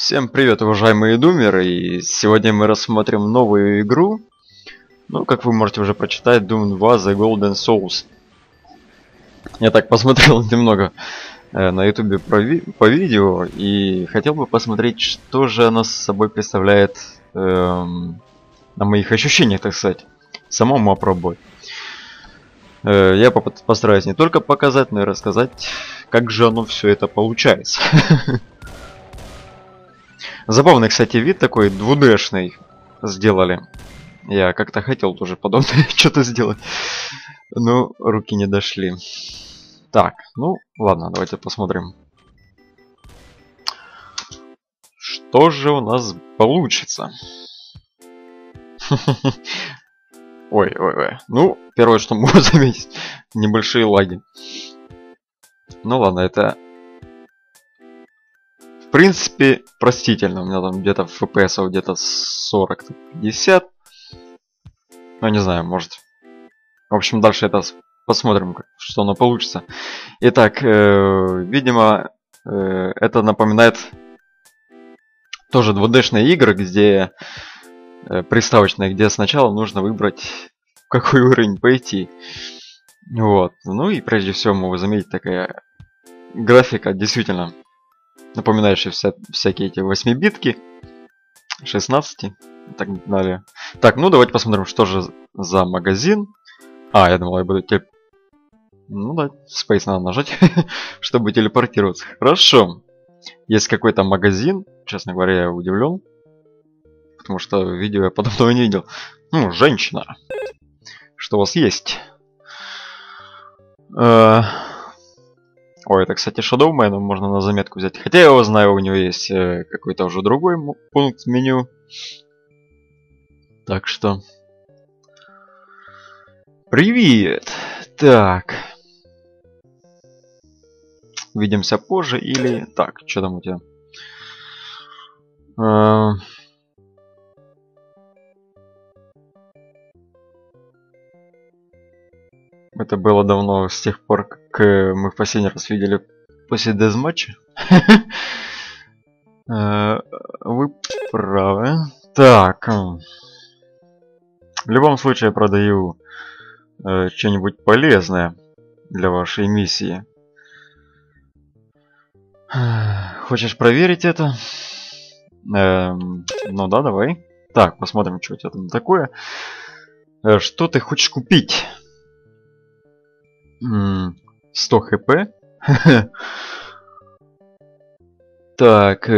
Всем привет, уважаемые думеры, и сегодня мы рассмотрим новую игру. Ну, как вы можете уже прочитать, Doom 2 The Golden Souls. Я так посмотрел немного э, на ютубе по, ви по видео, и хотел бы посмотреть, что же она с собой представляет эм, на моих ощущениях, так сказать. Самому опробовать. Э, я постараюсь не только показать, но и рассказать, как же оно все это получается. Забавный, кстати, вид такой 2D-шный сделали. Я как-то хотел тоже подобное что-то сделать. Но руки не дошли. Так, ну ладно, давайте посмотрим. Что же у нас получится? Ой, ой, ой. Ну, первое, что могу заметить, небольшие лаги. Ну ладно, это в принципе, простительно. У меня там где-то FPS где-то 40-50. Ну, не знаю, может. В общем, дальше это посмотрим, что оно получится. Итак, э, видимо, э, это напоминает тоже 2D-шные игры, где э, приставочные, где сначала нужно выбрать, в какой уровень пойти. Вот. Ну и прежде всего, могу заметить, такая графика действительно напоминающие вся, всякие эти 8-битки, 16 и так далее. Так, ну давайте посмотрим, что же за магазин. А, я думал, я буду телеп... Ну да, Space надо нажать, чтобы телепортироваться. Хорошо. Есть какой-то магазин. Честно говоря, я удивлен. Потому что видео я подобного не видел. Ну, женщина. Что у вас есть? Э, Ой, это, кстати, Shadowman, можно на заметку взять. Хотя я его знаю, у него есть э, какой-то уже другой пункт меню. Так что... Привет! Так. Увидимся позже или... Так, что там у тебя? Это было давно, с тех пор, как э, мы в последний раз видели после дезматча. Э, вы правы. Так. В любом случае, я продаю э, что-нибудь полезное для вашей миссии. Хочешь проверить это? Эм, ну да, давай. Так, посмотрим, что у тебя там такое. Что ты хочешь купить? 100 хп. Так,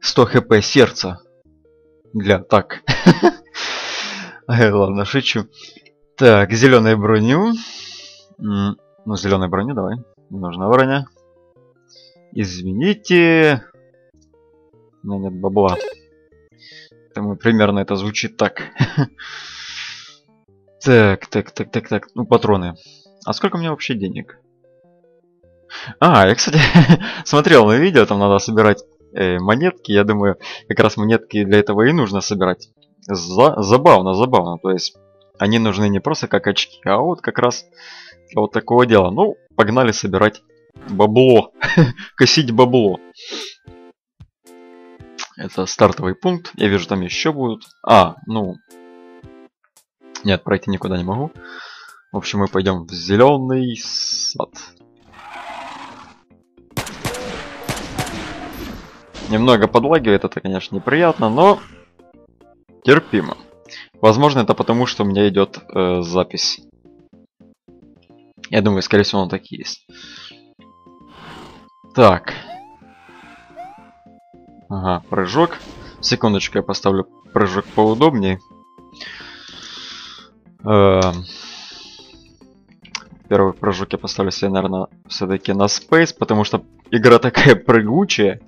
100 хп сердца. Для так. Ладно, шучу. Так, зеленую броню. Ну, зеленую броню давай. Не нужна броня. Извините. У меня нет бабла. Поэтому примерно это звучит так. так, так, так, так, так. Ну, патроны. А сколько у меня вообще денег? А, я, кстати, смотрел на видео, там надо собирать э, монетки. Я думаю, как раз монетки для этого и нужно собирать. За забавно, забавно. То есть, они нужны не просто как очки, а вот как раз для вот такого дела. Ну, погнали собирать бабло. Косить бабло. Это стартовый пункт. Я вижу, там еще будут. А, ну... Нет, пройти никуда не могу. В общем, мы пойдем в зеленый сад. Немного подлагивает, это, конечно, неприятно, но терпимо. Возможно, это потому, что у меня идет э, запись. Я думаю, скорее всего, он так и есть. Так. Ага, прыжок. Секундочку, я поставлю прыжок поудобнее. Эм... Первый прыжок я поставлю себе, наверное, все-таки на Space, потому что игра такая прыгучая,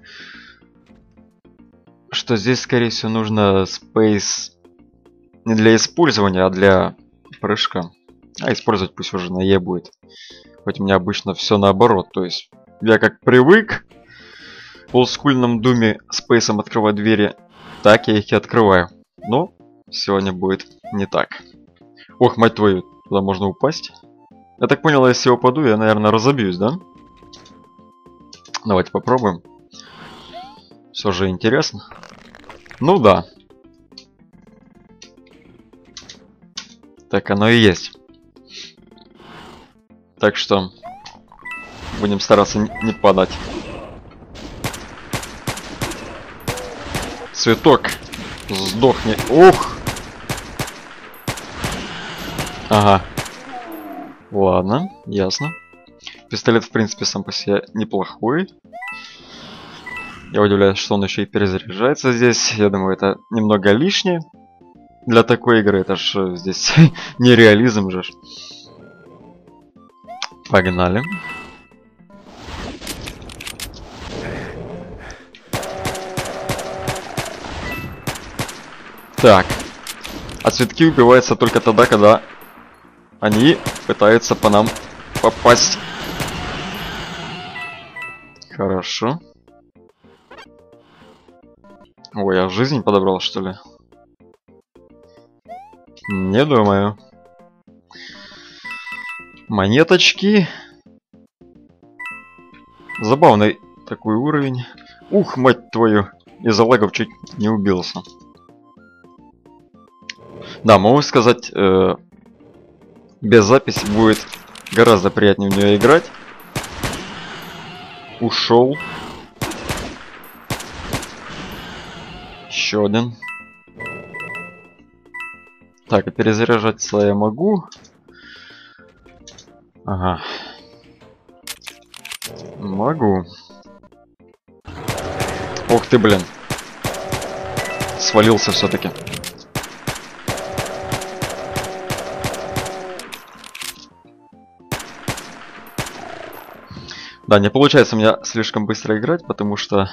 что здесь, скорее всего, нужно Space не для использования, а для прыжка. А использовать пусть уже на Е будет. Хоть у меня обычно все наоборот, то есть я как привык в олдскульном думе спейсом открывать двери, так я их и открываю. Но сегодня будет не так. Ох, мать твою, туда можно упасть. Я так понял, если я упаду, я, наверное, разобьюсь, да? Давайте попробуем. все же интересно. Ну да. Так оно и есть. Так что будем стараться не падать. Цветок, сдохни. Ух! Ага. Ладно, ясно. Пистолет, в принципе, сам по себе неплохой. Я удивляюсь, что он еще и перезаряжается здесь. Я думаю, это немного лишнее. Для такой игры это ж здесь нереализм же. Погнали. Так. А цветки убиваются только тогда, когда они пытаются по нам попасть. Хорошо. Ой, я жизнь подобрал, что ли? Не думаю. Монеточки. Забавный такой уровень. Ух, мать твою. Из-за лагов чуть не убился. Да, могу сказать, э, без записи будет гораздо приятнее в нее играть. Ушел. Еще один. Так, и перезаряжаться я могу. Ага. Могу. Ух ты, блин. Свалился все-таки. Да, не получается у меня слишком быстро играть, потому что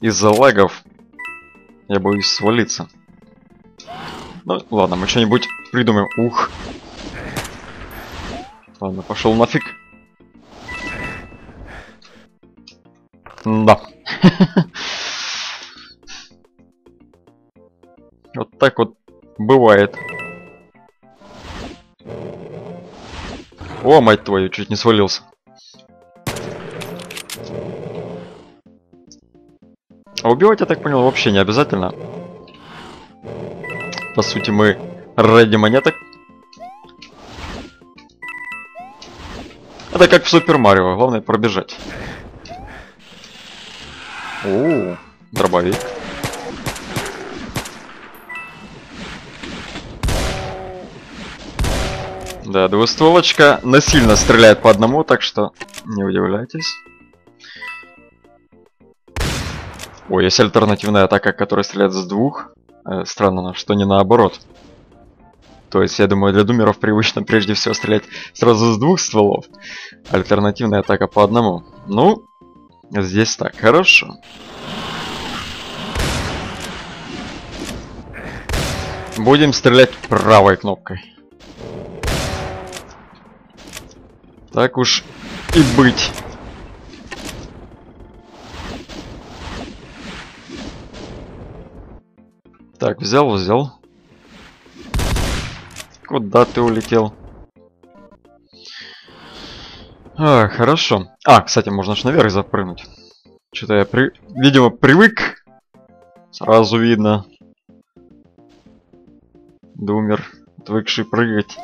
из-за лагов я боюсь свалиться. Ну, ладно, мы что-нибудь придумаем. Ух. Ладно, пошел нафиг. Да. Вот так вот бывает. О, мать твою, чуть не свалился. Убивать, я так понял, вообще не обязательно. По сути, мы ради монеток. Это как в Супер Марио, главное пробежать. О, дробовик. Да, двустволочка насильно стреляет по одному, так что не удивляйтесь. Ой, есть альтернативная атака, которая стреляет с двух. Э, странно, что не наоборот. То есть, я думаю, для думеров привычно прежде всего стрелять сразу с двух стволов. Альтернативная атака по одному. Ну, здесь так, хорошо. Будем стрелять правой кнопкой. Так уж и быть. Так, взял, взял. Куда ты улетел? А, хорошо. А, кстати, можно ж наверх запрыгнуть. Что-то я, при... видимо, привык. Сразу видно. Думер, отвыкший прыгать.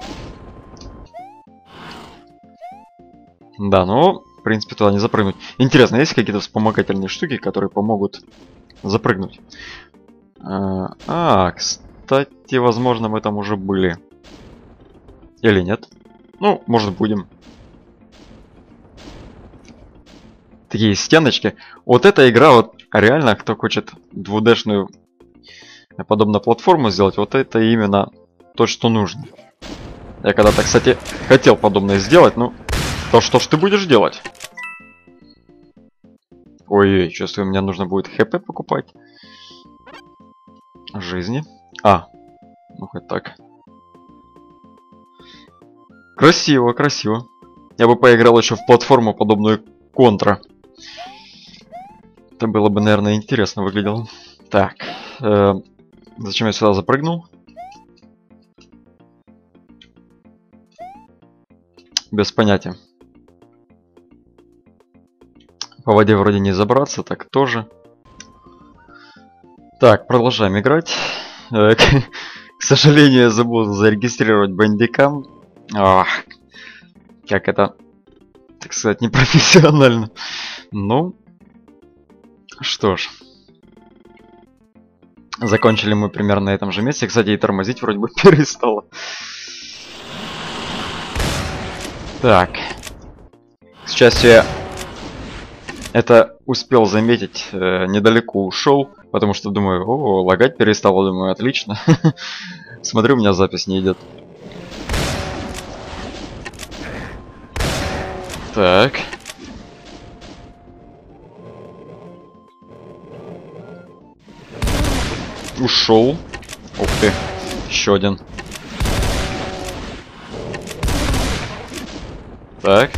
Да, ну, в принципе, туда не запрыгнуть. Интересно, есть какие-то вспомогательные штуки, которые помогут запрыгнуть? А, а, кстати, возможно, мы там уже были. Или нет? Ну, может, будем. Такие стеночки. Вот эта игра, вот реально, кто хочет 2D-шную подобную платформу сделать, вот это именно то, что нужно. Я когда-то, кстати, хотел подобное сделать, ну, то что ж ты будешь делать? Ой, чувствую, мне нужно будет хп покупать жизни. А, ну хоть так. Красиво, красиво. Я бы поиграл еще в платформу, подобную контра. Это было бы, наверное, интересно выглядело. Так, э, зачем я сюда запрыгнул? Без понятия. По воде вроде не забраться, так тоже. Так, продолжаем играть. Э, к сожалению, я забыл зарегистрировать бандикам. Как это, так сказать, непрофессионально. Ну, что ж. Закончили мы примерно на этом же месте. Кстати, и тормозить вроде бы перестало. Так. Счастью, я это успел заметить, э, недалеко ушел, потому что думаю, о, лагать перестало, думаю, отлично. Смотрю, у меня запись не идет. Так. Ушел. Ух ты. Еще один. Так.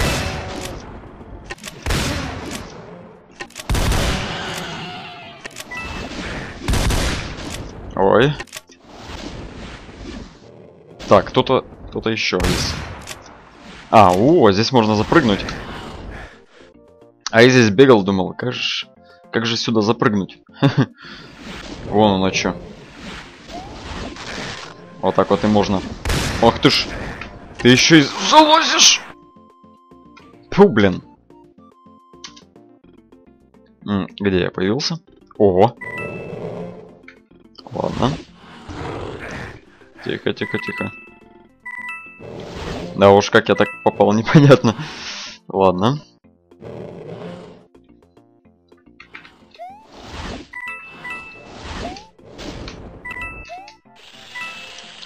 Так, кто-то... Кто-то еще есть. А, о, здесь можно запрыгнуть. А я здесь бегал, думал, как же... Как же сюда запрыгнуть? Вон оно что. Вот так вот и можно. Ох ты ж. Ты еще и залазишь! Фу, блин. Где я появился? Ого. Ладно. Тихо, тихо, тихо. Да уж, как я так попал, непонятно. Ладно.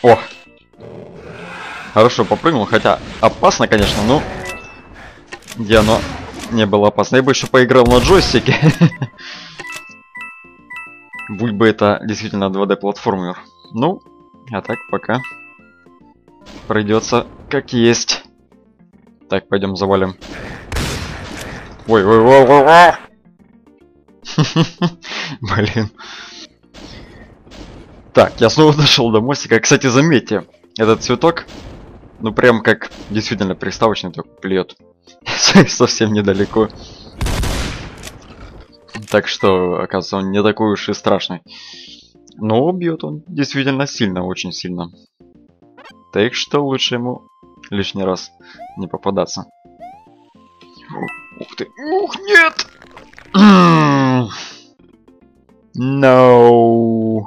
О! Хорошо, попрыгнул, хотя опасно, конечно, но... Где оно не было опасно. Я бы еще поиграл на джойстике. Будь бы это действительно 2D платформер. Ну, а так пока придется как есть. Так, пойдем завалим. Ой, ой, ой, ой, ой. Блин. Так, я снова дошел до мостика. Кстати, заметьте, этот цветок, ну прям как действительно приставочный, только плюет. Совсем недалеко. Так что, оказывается, он не такой уж и страшный. Но бьет он действительно сильно, очень сильно. Так что лучше ему лишний раз не попадаться. Ух ты. Ух, нет! No.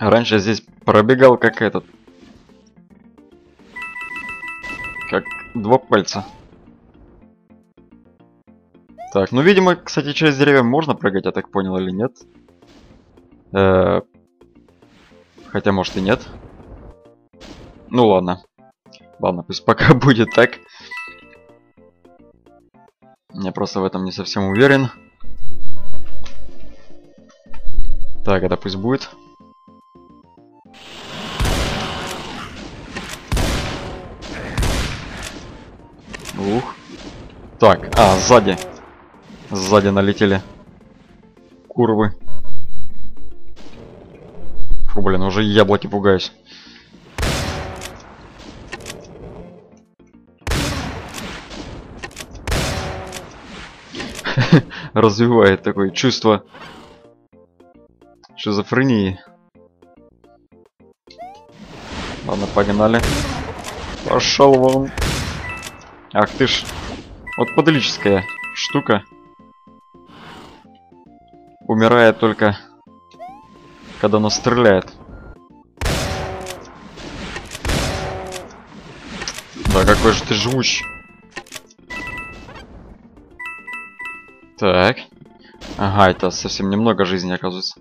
Раньше здесь пробегал как этот. Как два пальца. Так, ну, видимо, кстати, через деревья можно прыгать, я так понял, или нет? Э -э хотя, может, и нет. Ну, ладно. Ладно, пусть пока будет так. Я просто в этом не совсем уверен. Так, это пусть будет. Ух. Так, а, сзади. Сзади налетели курвы. Фу, блин, уже яблоки пугаюсь. Развивает такое чувство шизофрении. Ладно, погнали. Пошел вон. Ах ты ж. Вот подлическая штука умирает только, когда оно стреляет. Да какой же ты живущий. Так. Ага, это совсем немного жизни, оказывается.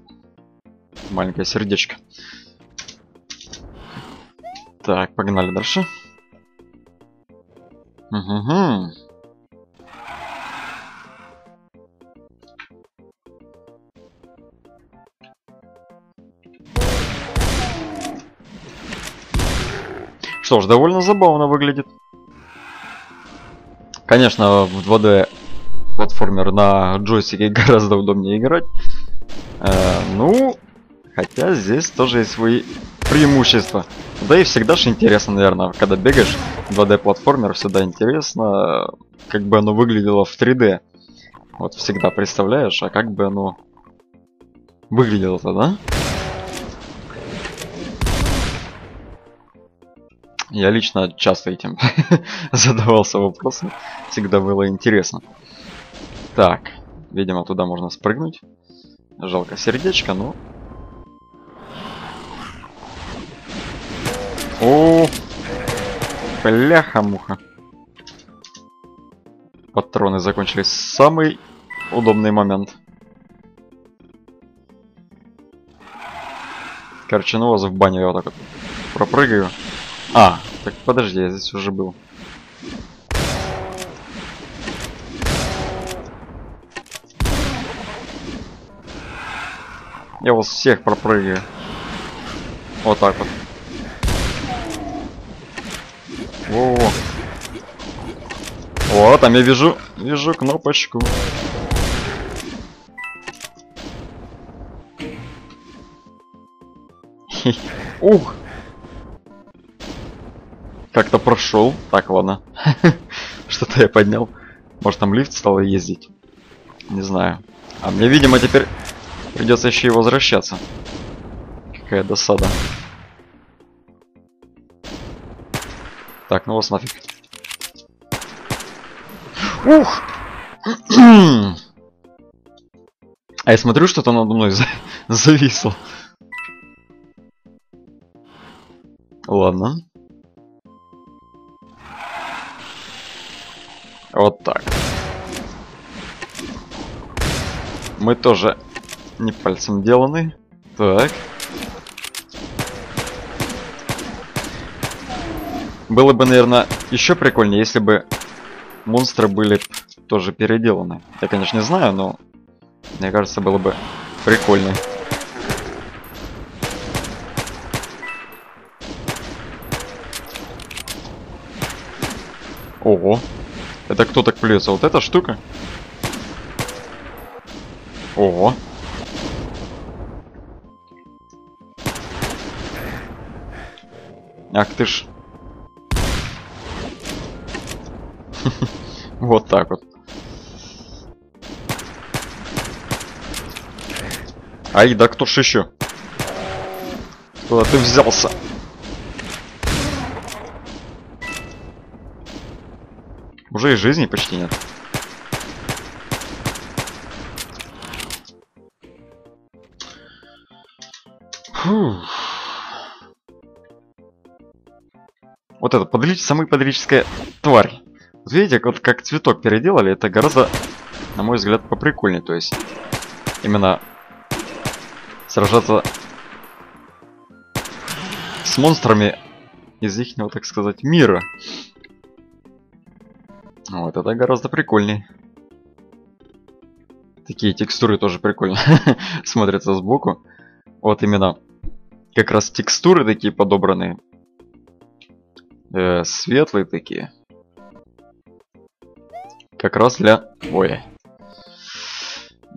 Маленькое сердечко. Так, погнали дальше. Угу. Что ж, довольно забавно выглядит. Конечно, в 2D платформер на джойстике гораздо удобнее играть. Э, ну, хотя здесь тоже есть свои преимущества. Да и всегда же интересно, наверное, когда бегаешь 2D платформер, всегда интересно, как бы оно выглядело в 3D. Вот всегда представляешь, а как бы оно выглядело это, да? Я лично часто этим задавался вопросом. Всегда было интересно. Так, видимо, туда можно спрыгнуть. Жалко сердечко, но... О, бляха-муха. Патроны закончились. Самый удобный момент. Короче, ну вас в баню я вот так вот пропрыгаю. А, так подожди, я здесь уже был. Я вас всех пропрыгаю. Вот так вот. Во, -во. О, там я вижу, вижу кнопочку. Ух! Как-то прошел. Так, ладно. Что-то я поднял. Может там лифт стал ездить? Не знаю. А мне, видимо, теперь придется еще и возвращаться. Какая досада. Так, ну вас нафиг. Ух! а я смотрю, что-то надо мной зависло. Ладно. Вот так. Мы тоже не пальцем деланы. Так. Было бы, наверное, еще прикольнее, если бы монстры были тоже переделаны. Я, конечно, не знаю, но мне кажется, было бы прикольно. Ого. Это кто так плюется? Вот эта штука? Ого. Ах ты ж. Вот так вот. Ай, да кто ж еще? Куда ты взялся? Уже и жизни почти нет. Фух. Вот это подрич... самая подрическая тварь. Вот видите, вот как цветок переделали, это гораздо, на мой взгляд, поприкольнее. То есть, именно сражаться с монстрами из их, так сказать, мира. Вот это гораздо прикольней. Такие текстуры тоже прикольно смотрятся сбоку. Вот именно как раз текстуры такие подобранные. Э, светлые такие. Как раз для... Ой.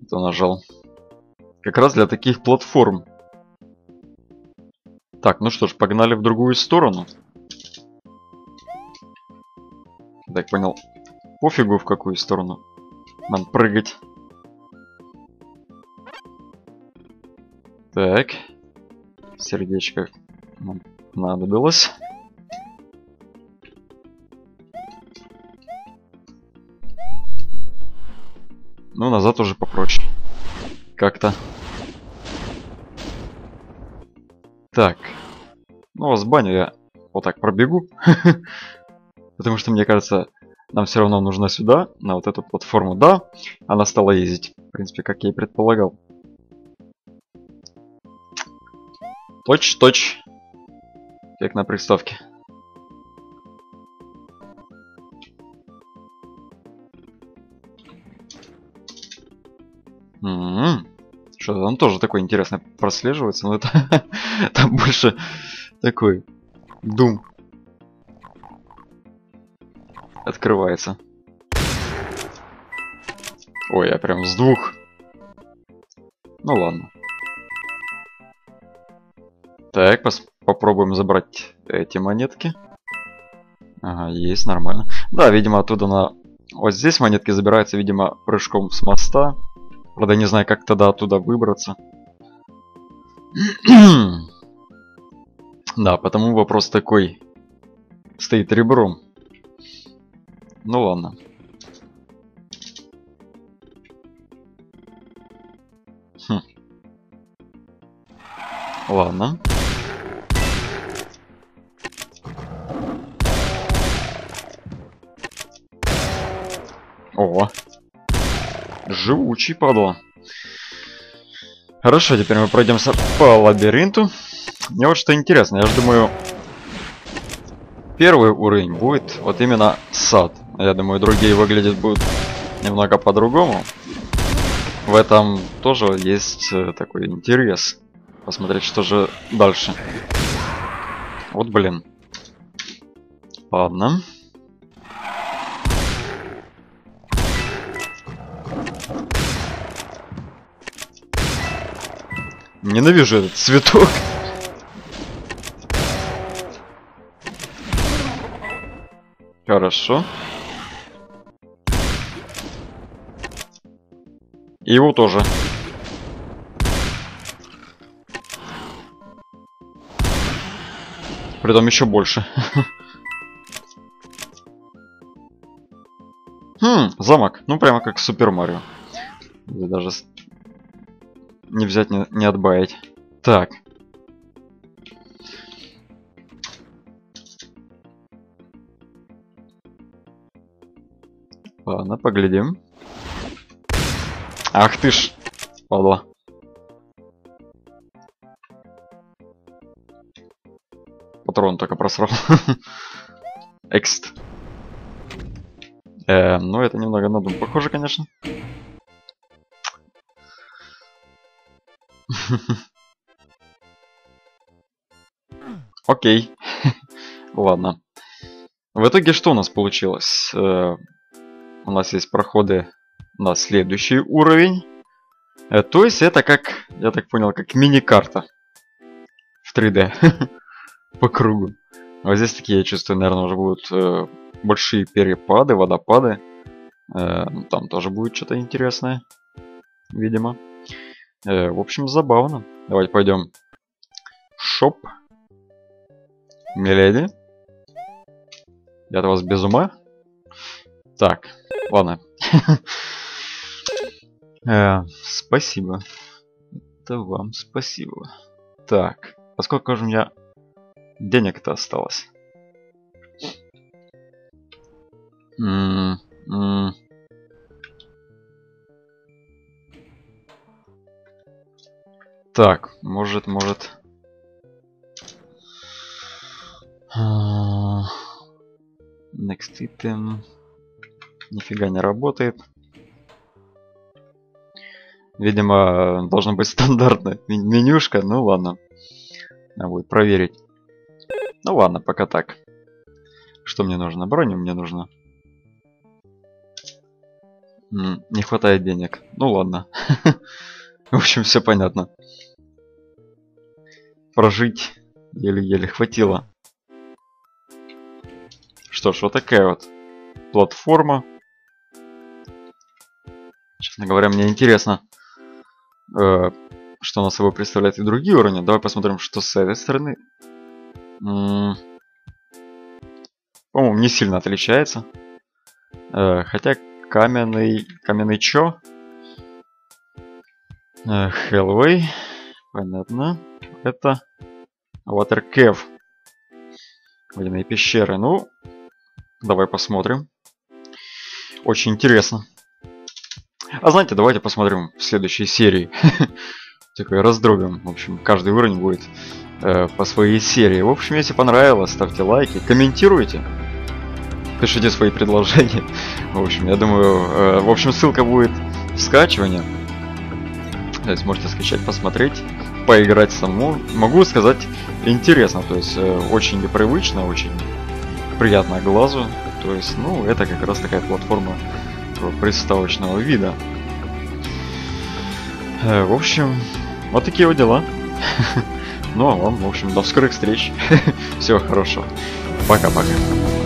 Это нажал. Как раз для таких платформ. Так, ну что ж, погнали в другую сторону. Так, понял пофигу в какую сторону нам прыгать. Так. Сердечко нам понадобилось. Ну, назад уже попроще. Как-то. Так. Ну, а с баню я вот так пробегу. Потому что, мне кажется, нам все равно нужно сюда, на вот эту платформу. Да, она стала ездить. В принципе, как я и предполагал. Точь-точь. Как на приставке. М-м-м. Что там тоже такое интересное прослеживается, но это там больше такой дум открывается. Ой, я прям с двух. Ну ладно. Так, попробуем забрать эти монетки. Ага, есть, нормально. Да, видимо, оттуда на... Вот здесь монетки забираются, видимо, прыжком с моста. Правда, не знаю, как тогда оттуда выбраться. да, потому вопрос такой стоит ребром. Ну ладно. Хм. Ладно. О, живучий падла. Хорошо, теперь мы пройдемся по лабиринту. Мне вот что интересно, я же думаю, первый уровень будет вот именно сад. Я думаю, другие выглядят будут немного по-другому. В этом тоже есть э, такой интерес. Посмотреть, что же дальше. Вот, блин. Ладно. Ненавижу этот цветок. Хорошо. И его тоже. Притом еще больше. Хм, замок. Ну, прямо как Супер Марио. Даже не взять, не, не отбавить. Так. Ладно, поглядим. Ах ты ж, падла. Патрон только просрал. Экст. Э, ну, это немного на дум похоже, конечно. Окей. Ладно. В итоге что у нас получилось? Э, у нас есть проходы на следующий уровень. Э, то есть это как, я так понял, как мини-карта в 3D по кругу. Вот здесь такие, я чувствую, наверное, уже будут э, большие перепады, водопады. Там тоже будет что-то интересное, видимо. Э, в общем, забавно. Давайте пойдем. Шоп. Миледи. Я от вас без ума. Так, ладно. э, спасибо. Это вам спасибо. Так, поскольку же у меня денег-то осталось. М -м -м Так, может, может... А, next item. Нифига не работает. Видимо, должна быть стандартная менюшка. Ну ладно. Надо будет проверить. Ну ладно, пока так. Что мне нужно? Броню мне нужно. Не хватает денег. Ну ладно. В общем, все понятно. Прожить еле-еле хватило. Что ж, вот такая вот платформа. Честно говоря, мне интересно, что она собой представляет и другие уровни. Давай посмотрим, что с этой стороны. По-моему, не сильно отличается. Э, хотя каменный... Каменный чё? Хеллвей. Понятно. Это Water Cave. Водяные пещеры. Ну, давай посмотрим. Очень интересно. А знаете, давайте посмотрим в следующей серии. Такой раздробим. В общем, каждый уровень будет э, по своей серии. В общем, если понравилось, ставьте лайки, комментируйте. Пишите свои предложения. В общем, я думаю, э, в общем, ссылка будет в скачивании. То есть можете скачать, посмотреть, поиграть самому. Могу сказать, интересно, то есть э, очень непривычно, очень приятно глазу. То есть, ну, это как раз такая платформа приставочного вида. Э, в общем, вот такие вот дела. Ну а вам, в общем, до скорых встреч. Всего хорошего. Пока-пока.